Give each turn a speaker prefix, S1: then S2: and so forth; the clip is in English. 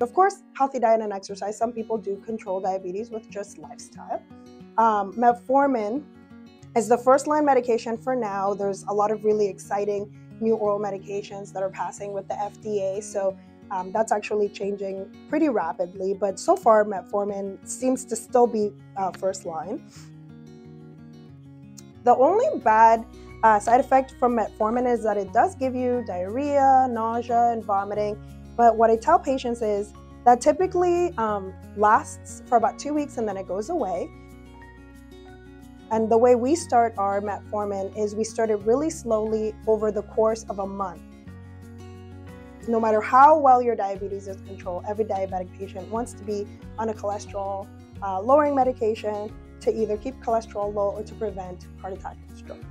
S1: Of course, healthy diet and exercise. Some people do control diabetes with just lifestyle. Um, metformin is the first line medication for now. There's a lot of really exciting new oral medications that are passing with the FDA. So um, that's actually changing pretty rapidly. But so far, metformin seems to still be uh, first line. The only bad uh, side effect from metformin is that it does give you diarrhea, nausea, and vomiting. But what I tell patients is that typically um, lasts for about two weeks and then it goes away. And the way we start our metformin is we start it really slowly over the course of a month. No matter how well your diabetes is controlled, every diabetic patient wants to be on a cholesterol uh, lowering medication to either keep cholesterol low or to prevent heart attack and stroke.